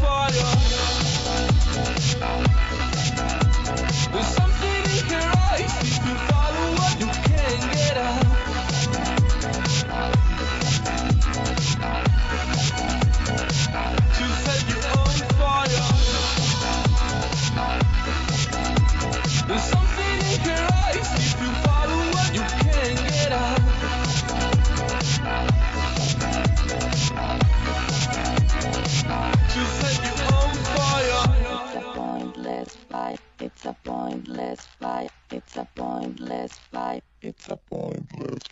fire. There's something It's a pointless fight. It's a pointless fight. It's a pointless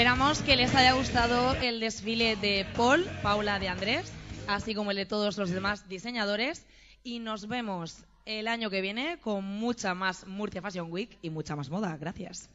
Esperamos que les haya gustado el desfile de Paul, Paula de Andrés, así como el de todos los demás diseñadores. Y nos vemos el año que viene con mucha más Murcia Fashion Week y mucha más moda. Gracias.